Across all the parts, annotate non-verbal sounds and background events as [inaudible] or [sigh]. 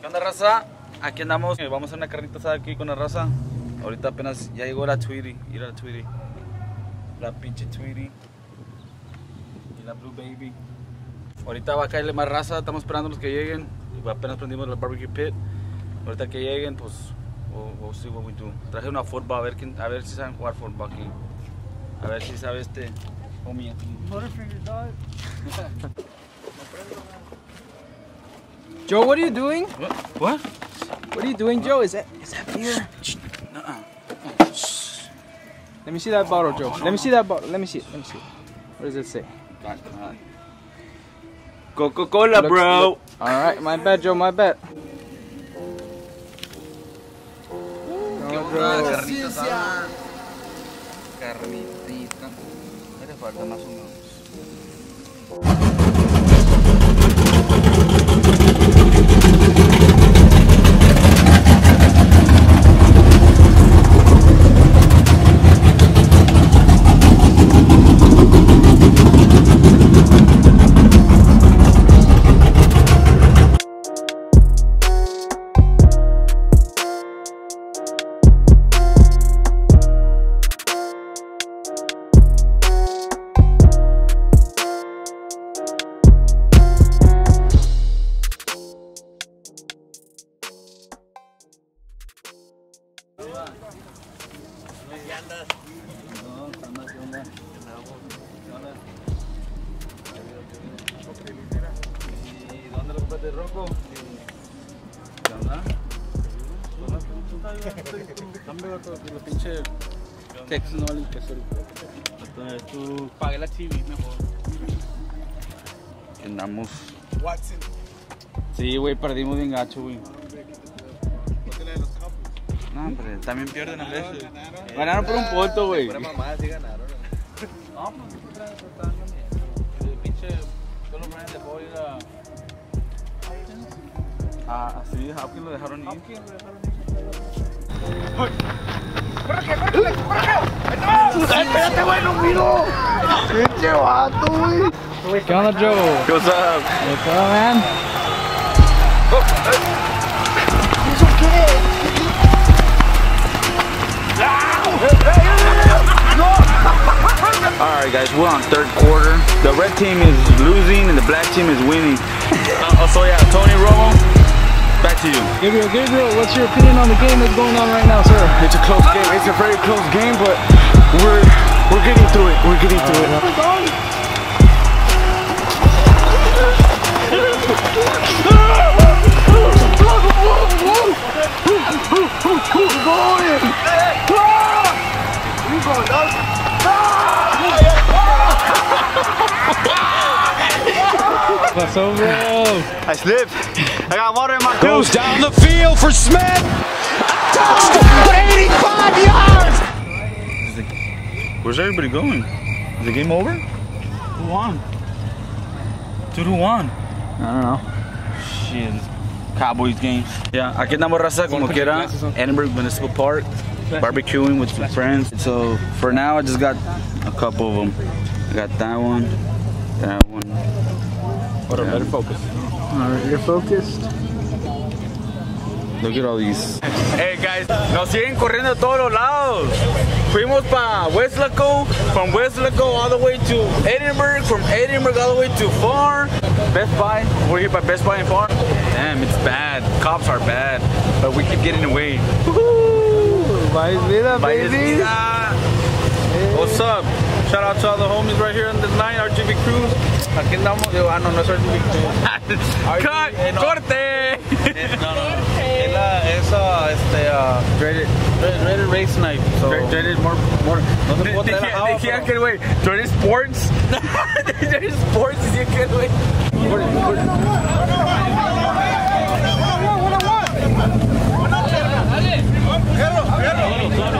¿Qué onda, raza? Aquí andamos. eh, Vamos a hacer una carnita asada aquí con la raza. Ahorita apenas ya llegó la Tweety. Ir a la Tweety. La pinche Tweety. Y la Blue Baby. Ahorita va a caerle más raza. Estamos esperando los que lleguen. Y apenas prendimos la barbecue pit. Ahorita que lleguen, pues. We'll, we'll see what we do. Traje una fútbol a ver, quién, a ver si saben jugar fútbol aquí. A ver si sabe este homie aquí. [laughs] Joe, what are you doing? What? What? What are you doing, Joe? Is that is that beer? Let me see that bottle, Joe. Let me see that bottle. Let me see it. Let me see it. What does it say? Coca-Cola, bro. look- All right, my bad, Joe. My bad. Carnitita. Le falta más o menos. Pinche Tex no le empezó Entonces tú pagué la TV mejor. Andamos. Watson. Sí, güey, perdimos bien gacho, güey. No, hombre, también pierden a veces. Ganaron por un punto, güey. Pura mamada, sí ganaron. No, pues el pinche solo Brian dejó ir a. Ah, sí, Hopkins lo dejaron ir. Espérate, güey, no miro. Pinche vato, güey. ¿Qué onda, Joe? Man? ¿Eso qué? Alright, guys, we're on third quarter. The red team is losing and the black team is winning. [laughs] uh, so, yeah, Tony Romo, back to you. Gabriel, Gabriel, what's your opinion on the game that's going on right now, sir? It's a close game. It's a very close game, but we're we're getting through it. We're getting through it. What's [laughs] up, bro? I slipped. I got water in my Goes down the field for Smith. Touchdown, 85 yards. Where's everybody going? Is the game over? Who won? Dude, who won? I don't know. Shit, Cowboys game. Yeah, aquí andamos raza como quiera. Edinburg Municipal Park, barbecuing with some friends. So for now, I just got a couple of them. I got that one, that one. What a better focus. All right, you're focused. Look at all these. Hey guys, nos siguen corriendo a todos los lados. Fuimos para Weslaco, from Weslaco all the way to Edinburg, from Edinburg all the way to Pharr. Best Buy, we're here by Best Buy and Pharr. Damn, it's bad. Cops are bad, but we keep getting away. Vice vida, Bye, baby. Esmita. What's up? Shout out to all the homies right here on this line, RGV Crews. Aquí andamos. Yo, ah, no, no es RGV Crews. Cut, corte. No, no, es la, es uh, este, uh, dreaded, dreaded, dreaded race night. So, dreaded more, more. No se puede traer a Java, Decía pero- aquel güey, Dreaded Sports. Dreaded Sports, decía aquel güey. Eh, solo,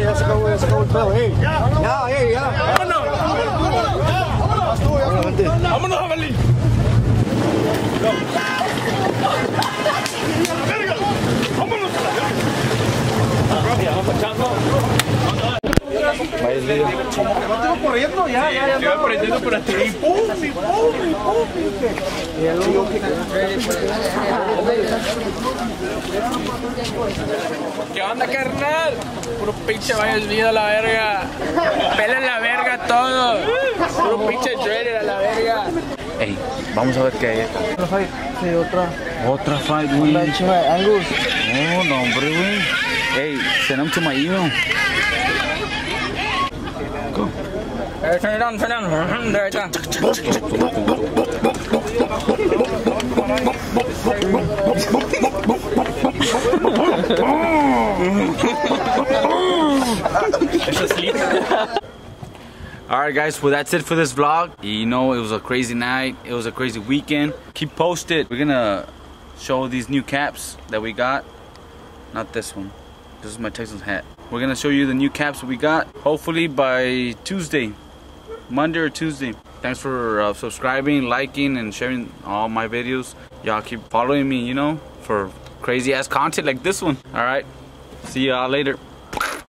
Ya se acabó, ya el pedo, eh. Ya, ya, ya. Vámonos. Vámonos. Vámonos, ¡Vámonos! ya, ya, ya. ¿Qué onda, carnal? Puro pinche vayas vida a la verga. Pelen la verga todo. Puro pinche dreader a la verga. Ey, vamos a ver qué hay. Otra fight, sí, otra. Otra fight, güey. La chinga de Angus. No, no, hombre, güey. Hey, send them to my email. Eh, turn it on, turn it on. There, está. Alright guys, well that's it for this vlog. You know, it was a crazy night. It was a crazy weekend. Keep posted. We're gonna show these new caps that we got. Not this one. This is my Texans hat. We're gonna show you the new caps we got. Hopefully by Tuesday. Monday or Tuesday. Thanks for uh, subscribing, liking, and sharing all my videos. Y'all keep following me, you know, for crazy ass content like this one. Alright, see y'all later.